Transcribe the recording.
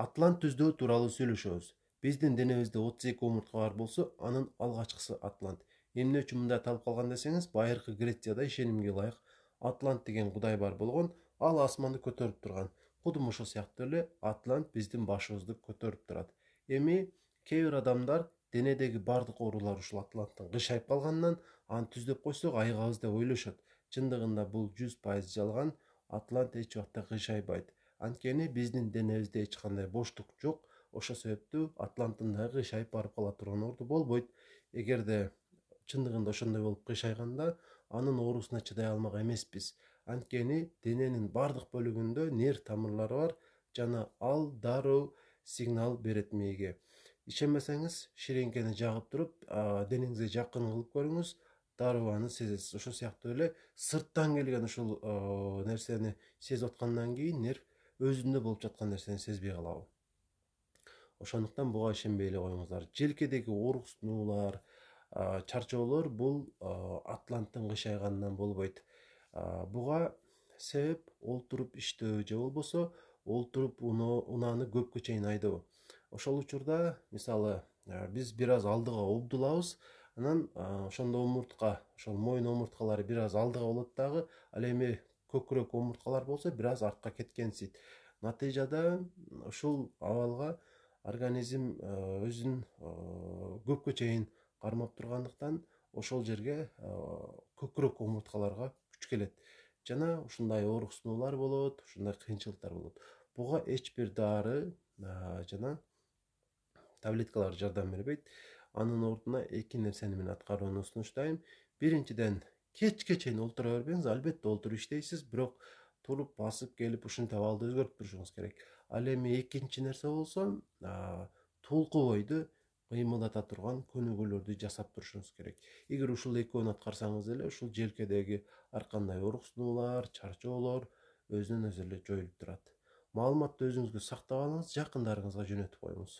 атлант түздөө тууралуу сүйлөшөбүз. Биздин денебизде отуз эки омуртка бар болсо анын алгачкысы атлант. Эмне үчүн мындай аталып калган десеңиз байыркы грецияда ишенимге ылайык. Атлант деген кудай бар болгон ал асманды көтөрүп турган. Кудум ошол сыяктуу эле атлант биздин башыбызды көтөрүп турат. Эми кээ бир адамдар денедеги баардык оорулар ушул атланттан кыйшайып калганынан аны түздөп койсок айыгабыз деп ойлошот. Чындыгында бул жүз пайыз жалган атлант эч убакта кыйшайбайт анткени биздин денебизде эч кандай боштук жок. Ошол себептүү атланттын дагы кыйшайып барып кала турган орду болбойт. Эгерде чындыгында ошондой болуп кыйшайганда анын оорусуна чыдай алмак эмеспиз. Анткени дененин баардык бөлүгүндө нерв тамырлары бар жана ал дароо сигнал берет мээге ишенбесеңиз ширеңкени жагып туруп денеңизге жакын кылып көрүңүз дароо аны сезесиз. Ошол сыяктуу эле сырттан келген ушул нерсени сезип аткандан кийин нерв өзүндө болуп жаткан нерсени сезбей калабы. Ошондуктан буга ишенбей эле коюңуздар. Желкедеги ооруксунуулар чарчоолор бул атланттын кыйшайганынан болбойт. Буга себеп олтуруп иштөө же болбосо олтуруп унааны көпкө чейин айдоо. Ошол учурда мисалы биз бир аз алдыга обдулабыз анан ошондо омуртка ошол моюн омурткалары бир аз алдыга болот дагы. Ал эми көкүрөк омурткалар болсо бир аз артка кеткенсийт натыйжада ушул абалга организм э, өзүн э, көпкө чейин кармап тургандыктан ошол жерге э, көкүрөк омурткаларга күч келет. Жана ушундай ооруксунуулар болот ушундай кыйынчылыктар болот. Буга эч бир дары жана таблеткалар жардам бербейт. Анын ордуна эки нерсени мен аткарууну сунуштайм биринчиден кечке чейин олтура бербеңиз албетте олтуруп иштейсиз бирок туруп басып келип ушинтип абалды өзгөртүп турушуңуз керек. Ал эми экинчи нерсе болсо толку бойду кыймылдата турган көнүгүүлөрдү жасап турушуңуз керек. Эгер ушул экөөнү аткарсаңыз эле ушул желкедеги ар кандай ооруксунуулар чарчоолор өзүнөн өзү эле жоюлуп турат. Маалыматты өзүңүзгө сактап алыңыз жакындарыңызга жөнөтүп коюңуз